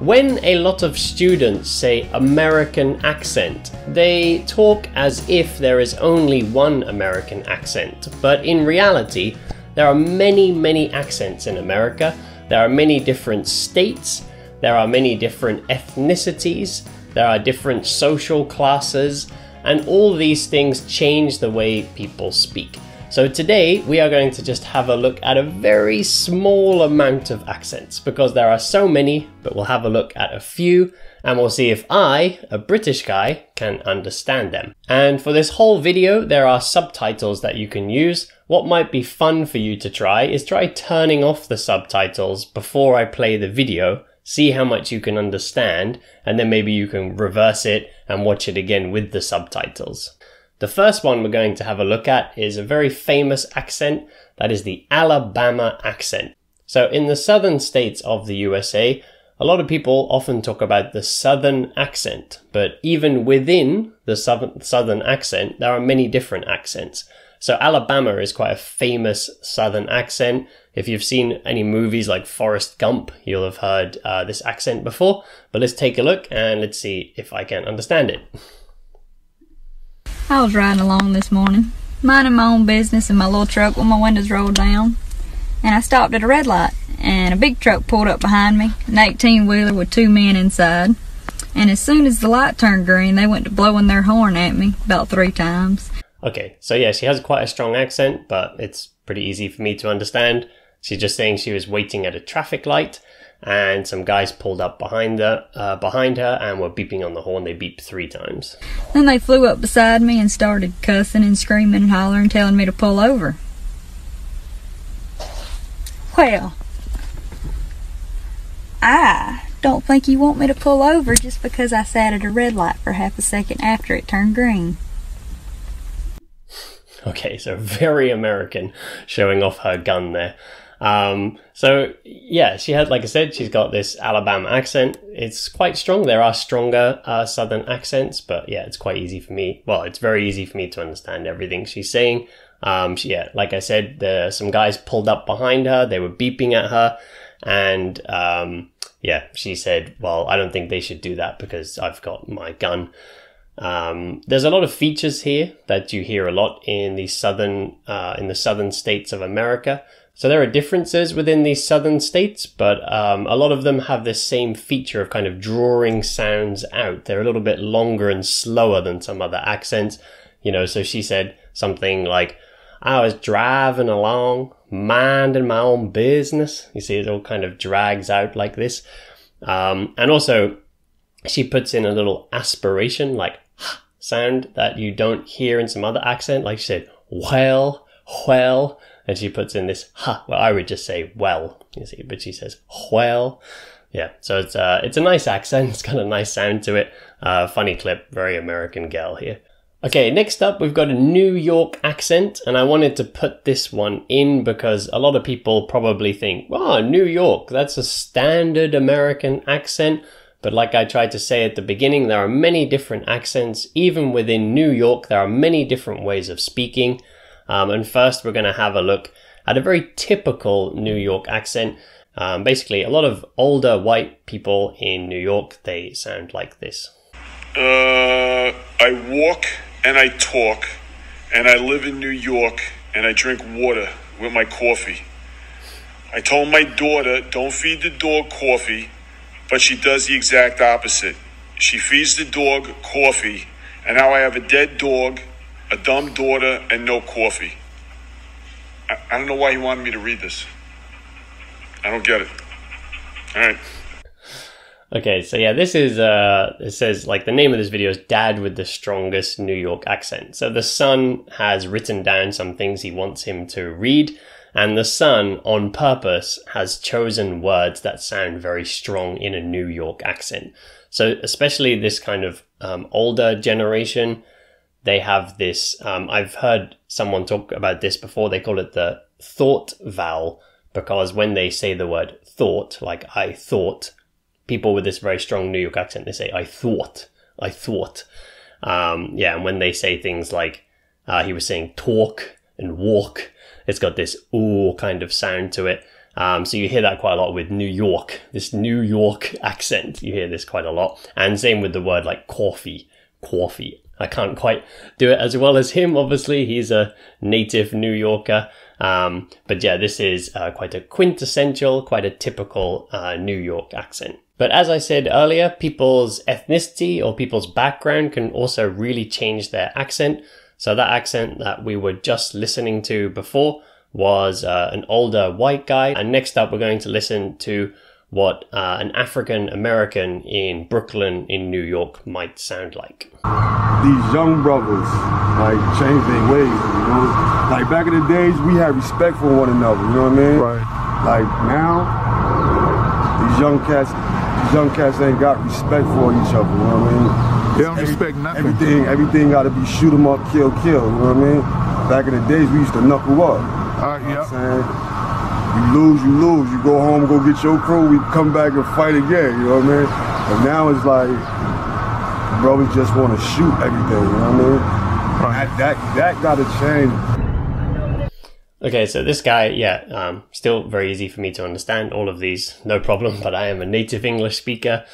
When a lot of students say American accent, they talk as if there is only one American accent, but in reality, there are many, many accents in America. There are many different states, there are many different ethnicities, there are different social classes, and all these things change the way people speak. So today we are going to just have a look at a very small amount of accents because there are so many, but we'll have a look at a few and we'll see if I, a British guy, can understand them. And for this whole video, there are subtitles that you can use. What might be fun for you to try is try turning off the subtitles before I play the video see how much you can understand, and then maybe you can reverse it and watch it again with the subtitles. The first one we're going to have a look at is a very famous accent, that is the Alabama accent. So in the southern states of the USA, a lot of people often talk about the southern accent, but even within the southern accent, there are many different accents. So Alabama is quite a famous southern accent. If you've seen any movies like Forrest Gump, you'll have heard uh, this accent before. But let's take a look and let's see if I can understand it. I was riding along this morning, minding my own business in my little truck with my windows rolled down, and I stopped at a red light, and a big truck pulled up behind me, an 18 wheeler with two men inside. And as soon as the light turned green, they went to blowing their horn at me about three times. Okay, so yeah, she has quite a strong accent, but it's pretty easy for me to understand. She's just saying she was waiting at a traffic light and some guys pulled up behind her, uh, behind her and were beeping on the horn. They beeped three times. Then they flew up beside me and started cussing and screaming and hollering, telling me to pull over. Well, I don't think you want me to pull over just because I sat at a red light for half a second after it turned green. Okay, so very American, showing off her gun there. Um, so yeah, she had, like I said, she's got this Alabama accent. It's quite strong. There are stronger uh, Southern accents, but yeah, it's quite easy for me. Well, it's very easy for me to understand everything she's saying. Um, she, yeah, like I said, the, some guys pulled up behind her. They were beeping at her, and um, yeah, she said, "Well, I don't think they should do that because I've got my gun." Um, there's a lot of features here that you hear a lot in the southern uh, in the southern states of America. So there are differences within these southern states, but um, a lot of them have this same feature of kind of drawing sounds out. They're a little bit longer and slower than some other accents. You know, so she said something like, I was driving along, minding my own business. You see, it all kind of drags out like this. Um, and also, she puts in a little aspiration, like sound that you don't hear in some other accent. Like she said, well, well and she puts in this ha. Well, I would just say well, you see, but she says well. Yeah, so it's uh, it's a nice accent. It's got a nice sound to it. Uh, funny clip, very American gal here. Okay, next up we've got a New York accent, and I wanted to put this one in because a lot of people probably think, "Oh, New York, that's a standard American accent." But like I tried to say at the beginning, there are many different accents. Even within New York, there are many different ways of speaking. Um, and first, we're going to have a look at a very typical New York accent. Um, basically, a lot of older white people in New York, they sound like this. Uh, I walk and I talk, and I live in New York, and I drink water with my coffee. I told my daughter, don't feed the dog coffee, but she does the exact opposite. She feeds the dog coffee, and now I have a dead dog a dumb daughter, and no coffee. I, I don't know why he wanted me to read this. I don't get it. All right. Okay, so yeah, this is uh it says like the name of this video is Dad with the strongest New York accent. So the son has written down some things he wants him to read, and the son on purpose has chosen words that sound very strong in a New York accent. So especially this kind of um, older generation, they have this. Um, I've heard someone talk about this before. They call it the thought vowel because when they say the word thought, like I thought, people with this very strong New York accent, they say I thought, I thought. Um, yeah, and when they say things like uh, he was saying talk and walk, it's got this ooh kind of sound to it. Um, so you hear that quite a lot with New York, this New York accent. You hear this quite a lot. And same with the word like coffee, coffee. I can't quite do it as well as him. Obviously, he's a native New Yorker. Um, but yeah, this is uh, quite a quintessential, quite a typical uh, New York accent. But as I said earlier, people's ethnicity or people's background can also really change their accent. So that accent that we were just listening to before was uh, an older white guy. And next up, we're going to listen to what uh, an African American in Brooklyn, in New York, might sound like. These young brothers, like, change their ways, you know? Like, back in the days, we had respect for one another, you know what I mean? Right. Like, now, these young cats, these young cats ain't got respect for each other, you know what I mean? They don't respect nothing. Everything, everything got to be shoot 'em up, kill, kill, you know what I mean? Back in the days, we used to knuckle up. Uh, You know yeah. What I'm saying? You lose, you lose. You go home, go get your crew, we come back and fight again, you know what I mean? But now it's like, brothers just want to shoot everything, you know what I mean? That, that, that got to change. Okay, so this guy, yeah, um, still very easy for me to understand all of these, no problem, but I am a native English speaker.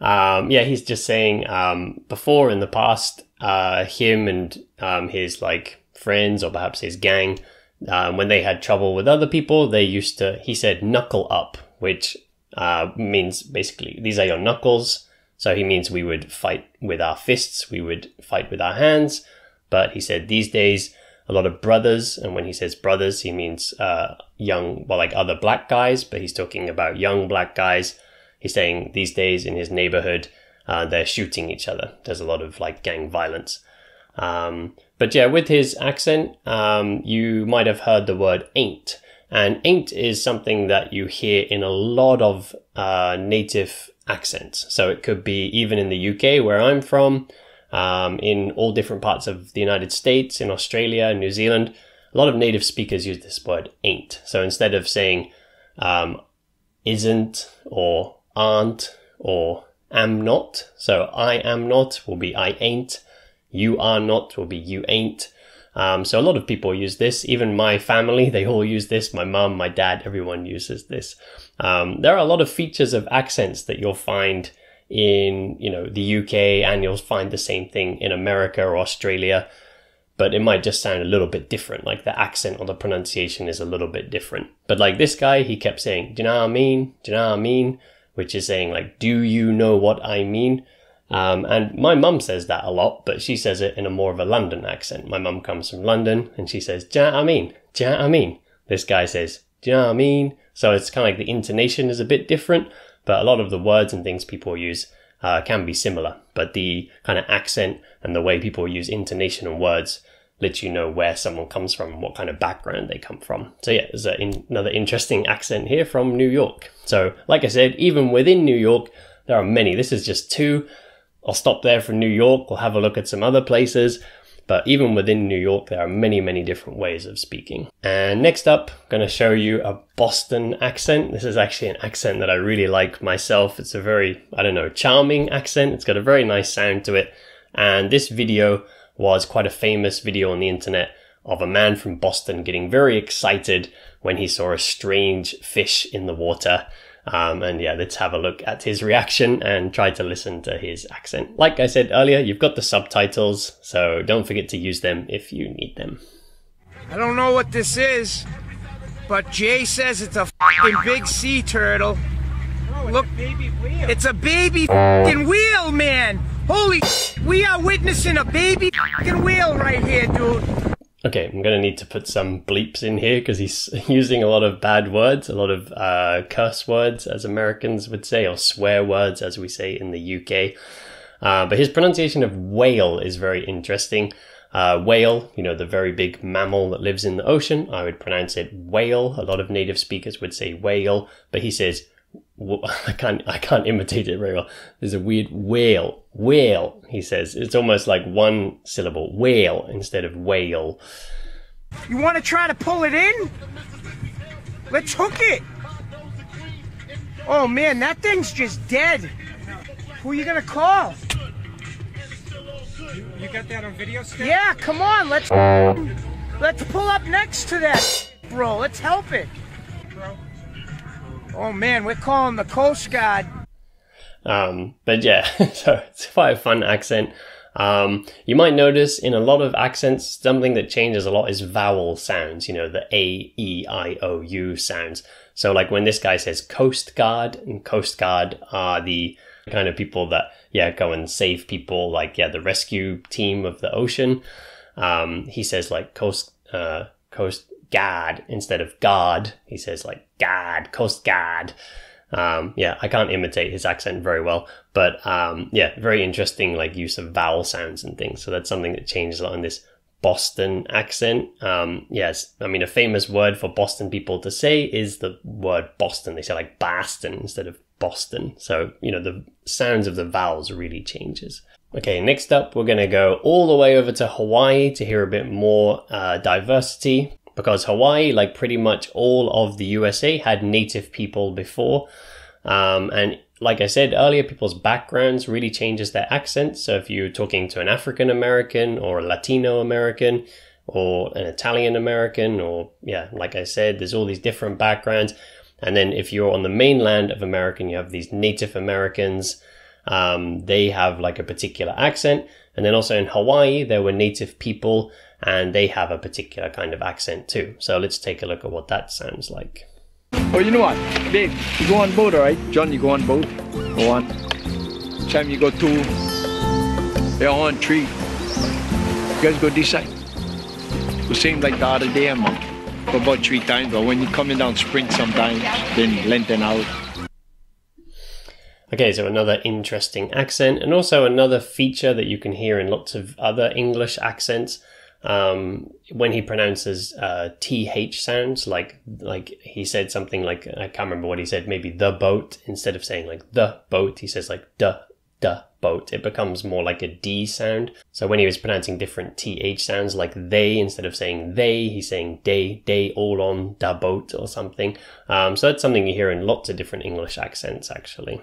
Um, yeah, he's just saying, um, before in the past, uh, him and, um, his like friends or perhaps his gang, um, when they had trouble with other people, they used to, he said, knuckle up, which, uh, means basically, these are your knuckles. So he means we would fight with our fists, we would fight with our hands. But he said these days, a lot of brothers, and when he says brothers, he means uh, young, well, like other black guys, but he's talking about young black guys. He's saying these days in his neighborhood, uh, they're shooting each other. There's a lot of like gang violence. Um, but yeah, with his accent, um, you might have heard the word ain't. And ain't is something that you hear in a lot of uh, native accents. So it could be even in the UK, where I'm from, um, in all different parts of the United States, in Australia, New Zealand. A lot of native speakers use this word ain't. So instead of saying um, isn't or aren't or am not, so I am not will be I ain't, you are not will be you ain't. Um, so a lot of people use this. Even my family, they all use this. My mum, my dad, everyone uses this. Um, there are a lot of features of accents that you'll find in, you know, the UK and you'll find the same thing in America or Australia, but it might just sound a little bit different. Like the accent or the pronunciation is a little bit different. But like this guy, he kept saying, do you know what I mean? Do you know what I mean? Which is saying like, do you know what I mean? Um, and my mum says that a lot, but she says it in a more of a London accent. My mum comes from London and she says, "Ja, I mean? ja, I mean? This guy says, do you know I mean? So it's kind of like the intonation is a bit different, but a lot of the words and things people use uh, can be similar. But the kind of accent and the way people use intonation and words lets you know where someone comes from what kind of background they come from. So yeah, there's in, another interesting accent here from New York. So like I said, even within New York, there are many. This is just two. I'll stop there for New York. We'll have a look at some other places. But even within New York, there are many, many different ways of speaking. And next up, I'm going to show you a Boston accent. This is actually an accent that I really like myself. It's a very, I don't know, charming accent. It's got a very nice sound to it. And this video was quite a famous video on the internet of a man from Boston getting very excited when he saw a strange fish in the water. Um, and yeah, let's have a look at his reaction and try to listen to his accent. Like I said earlier, you've got the subtitles, so don't forget to use them if you need them. I don't know what this is, but Jay says it's a fucking big sea turtle. Look, it's a baby fucking wheel, man. Holy, we are witnessing a baby fucking wheel right here, dude. Okay, I'm going to need to put some bleeps in here because he's using a lot of bad words, a lot of uh, curse words, as Americans would say, or swear words, as we say in the UK. Uh, but his pronunciation of whale is very interesting. Uh, whale, you know, the very big mammal that lives in the ocean. I would pronounce it whale. A lot of native speakers would say whale, but he says, I can't, I can't imitate it very well. There's a weird whale, whale, he says. It's almost like one syllable, whale, instead of whale. You want to try to pull it in? Let's hook it. Oh man, that thing's just dead. Who are you gonna call? You got that on video still? Yeah, come on, let's let's pull up next to that, bro. Let's help it. Oh man, we're calling the Coast Guard. Um, but yeah, so it's quite a fun accent. Um, you might notice in a lot of accents, something that changes a lot is vowel sounds, you know, the A, E, I, O, U sounds. So like when this guy says Coast Guard, and Coast Guard are the kind of people that, yeah, go and save people, like, yeah, the rescue team of the ocean. Um, he says like Coast, uh, Coast Guard instead of God. He says like God, Coast Guard. Um, yeah, I can't imitate his accent very well, but um, yeah, very interesting like use of vowel sounds and things. So that's something that changes a lot in this Boston accent. Um, yes, I mean a famous word for Boston people to say is the word Boston. They say like Boston instead of Boston. So you know the sounds of the vowels really changes. Okay, next up we're going to go all the way over to Hawaii to hear a bit more uh, diversity because Hawaii, like pretty much all of the USA, had native people before. Um, and like I said earlier, people's backgrounds really changes their accent. So if you're talking to an African American or a Latino American or an Italian American, or yeah, like I said, there's all these different backgrounds. And then if you're on the mainland of America, you have these Native Americans. Um, they have like a particular accent. And then also in Hawaii, there were native people and they have a particular kind of accent too. So let's take a look at what that sounds like. Oh, you know what? Babe, you go on boat, all right? John, you go on boat. Go on. Time you go two, they're on three. You guys go this side. The same like the other day, I'm about three times, but when you're coming down sprint sometimes, then lengthen out. Okay, so another interesting accent, and also another feature that you can hear in lots of other English accents um, when he pronounces uh, th sounds, like like he said something like I can't remember what he said, maybe the boat instead of saying like the boat, he says like the the boat. It becomes more like a d sound. So when he was pronouncing different th sounds, like they instead of saying they, he's saying they they all on da boat or something. Um, so that's something you hear in lots of different English accents actually.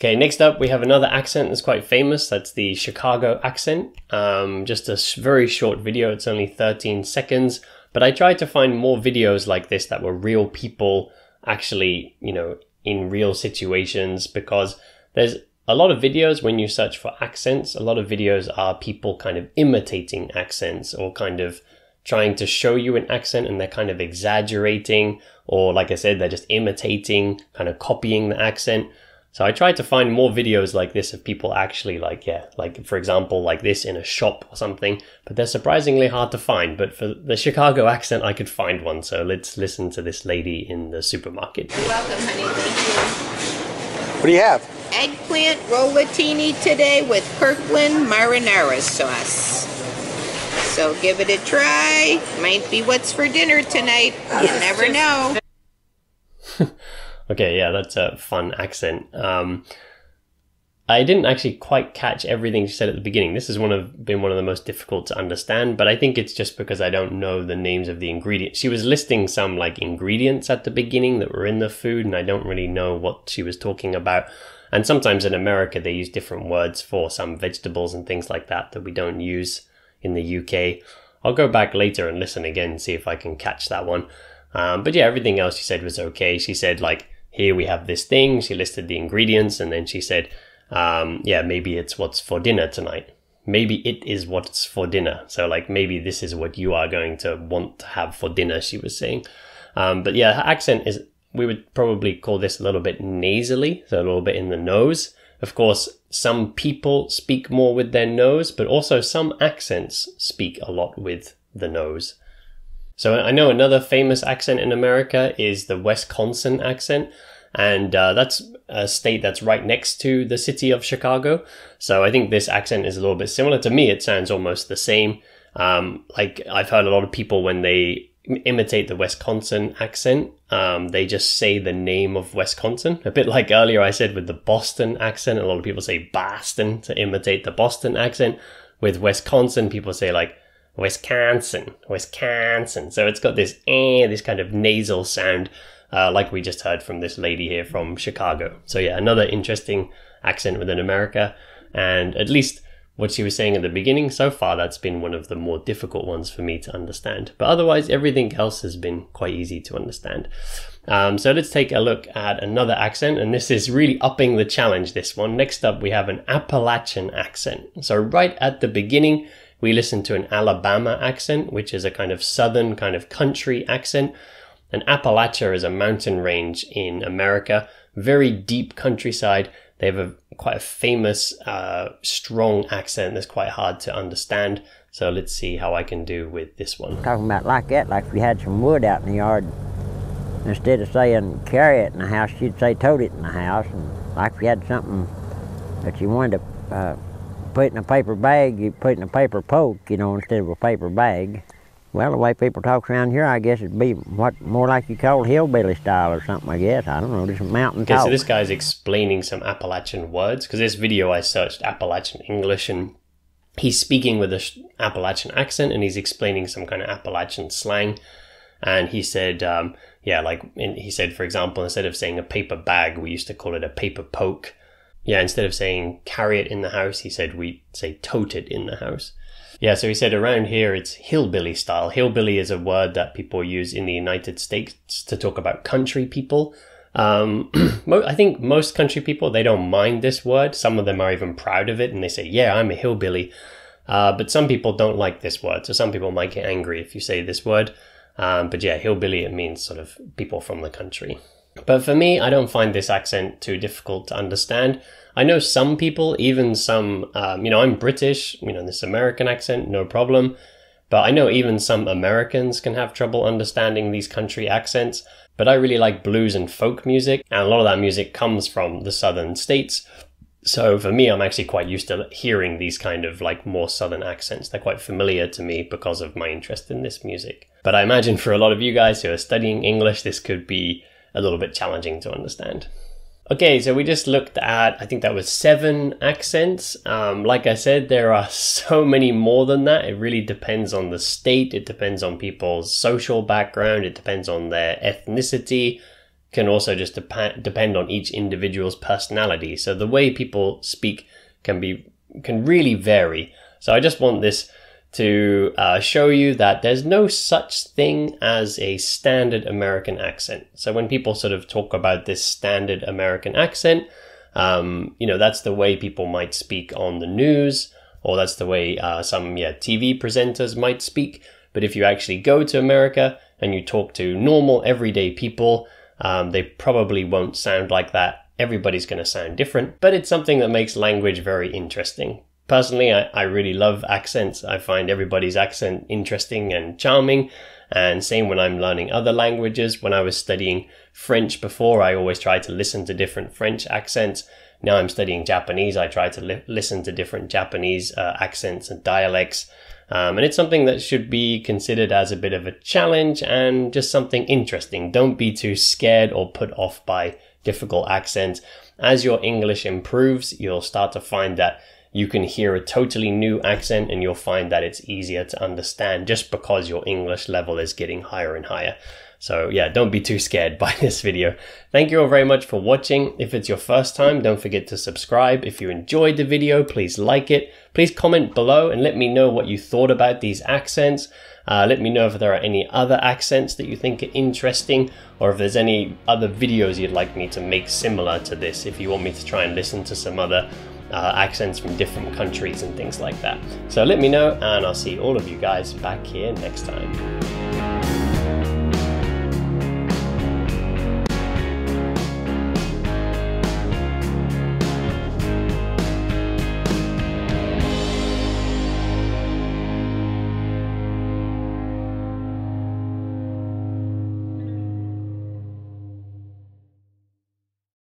Okay, next up we have another accent that's quite famous. That's the Chicago accent. Um, just a very short video. It's only 13 seconds, but I tried to find more videos like this that were real people actually, you know, in real situations because there's a lot of videos when you search for accents, a lot of videos are people kind of imitating accents or kind of trying to show you an accent and they're kind of exaggerating or like I said, they're just imitating, kind of copying the accent. So I tried to find more videos like this of people actually like, yeah, like for example, like this in a shop or something, but they're surprisingly hard to find. But for the Chicago accent, I could find one. So let's listen to this lady in the supermarket. You're welcome, honey. Thank you. What do you have? Eggplant rollatini today with Kirkland marinara sauce. So give it a try. Might be what's for dinner tonight. You never know. Okay, yeah, that's a fun accent. Um, I didn't actually quite catch everything she said at the beginning. This has one of been one of the most difficult to understand, but I think it's just because I don't know the names of the ingredients. She was listing some like ingredients at the beginning that were in the food, and I don't really know what she was talking about. And sometimes in America they use different words for some vegetables and things like that that we don't use in the UK. I'll go back later and listen again and see if I can catch that one. Um, but yeah, everything else she said was okay. She said like here we have this thing. She listed the ingredients and then she said, um, yeah, maybe it's what's for dinner tonight. Maybe it is what's for dinner. So, like, maybe this is what you are going to want to have for dinner, she was saying. Um, but yeah, her accent is, we would probably call this a little bit nasally, so a little bit in the nose. Of course, some people speak more with their nose, but also some accents speak a lot with the nose. So I know another famous accent in America is the Wisconsin accent, and uh, that's a state that's right next to the city of Chicago. So I think this accent is a little bit similar. To me, it sounds almost the same. Um, like I've heard a lot of people when they imitate the Wisconsin accent, um, they just say the name of Wisconsin. A bit like earlier I said with the Boston accent. A lot of people say Boston to imitate the Boston accent. With Wisconsin, people say like Wisconsin, Wisconsin. So it's got this eh, this kind of nasal sound, uh, like we just heard from this lady here from Chicago. So yeah, another interesting accent within America, and at least what she was saying at the beginning, so far that's been one of the more difficult ones for me to understand. But otherwise, everything else has been quite easy to understand. Um, so let's take a look at another accent, and this is really upping the challenge. This one. Next up, we have an Appalachian accent. So right at the beginning, we listen to an Alabama accent, which is a kind of southern kind of country accent. And Appalachia is a mountain range in America, very deep countryside. They have a quite a famous, uh, strong accent that's quite hard to understand. So let's see how I can do with this one. Talking about like that, like if you had some wood out in the yard, instead of saying carry it in the house, you'd say tote it in the house. And like if you had something that you wanted to uh, put in a paper bag, you put in a paper poke, you know, instead of a paper bag. Well, the way people talk around here, I guess it'd be what more like you call hillbilly style or something. I guess I don't know, just a mountain Okay, talk. so this guy's explaining some Appalachian words because this video I searched Appalachian English and he's speaking with a Appalachian accent and he's explaining some kind of Appalachian slang. And he said, um, yeah, like in, he said, for example, instead of saying a paper bag, we used to call it a paper poke. Yeah, instead of saying carry it in the house, he said we say tote it in the house. Yeah, so he said around here it's hillbilly style. Hillbilly is a word that people use in the United States to talk about country people. Um, I think most country people they don't mind this word. Some of them are even proud of it, and they say, "Yeah, I'm a hillbilly." Uh, but some people don't like this word, so some people might get angry if you say this word. Um, but yeah, hillbilly it means sort of people from the country. But for me, I don't find this accent too difficult to understand. I know some people, even some, um, you know, I'm British, you know, this American accent, no problem. But I know even some Americans can have trouble understanding these country accents. But I really like blues and folk music, and a lot of that music comes from the southern states. So for me, I'm actually quite used to hearing these kind of like more southern accents. They're quite familiar to me because of my interest in this music. But I imagine for a lot of you guys who are studying English, this could be a little bit challenging to understand. Okay, so we just looked at, I think that was seven accents. Um, like I said, there are so many more than that. It really depends on the state, it depends on people's social background, it depends on their ethnicity, can also just dep- depend on each individual's personality. So the way people speak can be, can really vary. So I just want this to uh, show you that there's no such thing as a standard American accent. So when people sort of talk about this standard American accent, um, you know, that's the way people might speak on the news, or that's the way uh, some yeah TV presenters might speak. But if you actually go to America and you talk to normal everyday people, um, they probably won't sound like that. Everybody's going to sound different, but it's something that makes language very interesting. Personally, I, I really love accents. I find everybody's accent interesting and charming. And same when I'm learning other languages. When I was studying French before, I always tried to listen to different French accents. Now I'm studying Japanese. I try to li- listen to different Japanese uh, accents and dialects. Um, and it's something that should be considered as a bit of a challenge and just something interesting. Don't be too scared or put off by difficult accents. As your English improves, you'll start to find that you can hear a totally new accent and you'll find that it's easier to understand just because your English level is getting higher and higher. So yeah, don't be too scared by this video. Thank you all very much for watching. If it's your first time, don't forget to subscribe. If you enjoyed the video, please like it. Please comment below and let me know what you thought about these accents. Uh, let me know if there are any other accents that you think are interesting or if there's any other videos you'd like me to make similar to this if you want me to try and listen to some other uh, accents from different countries and things like that. So let me know and I'll see all of you guys back here next time.